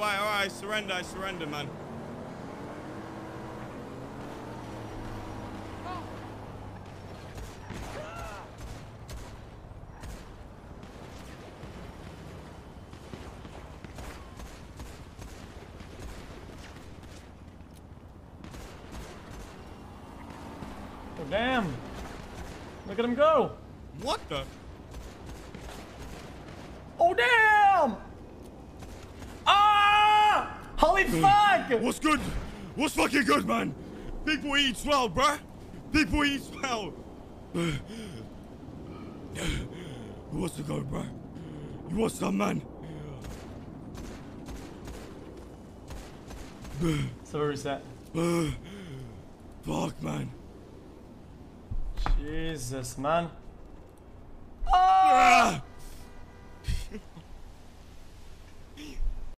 alright, alright, I surrender, I surrender, man. Oh, damn. Look at him go. What the? Fuck! What's good? What's fucking good, man? People eat swell, bruh. People eat swell. Who wants to go, bruh? You want some, man? So where is that? Fuck, man. Jesus, man.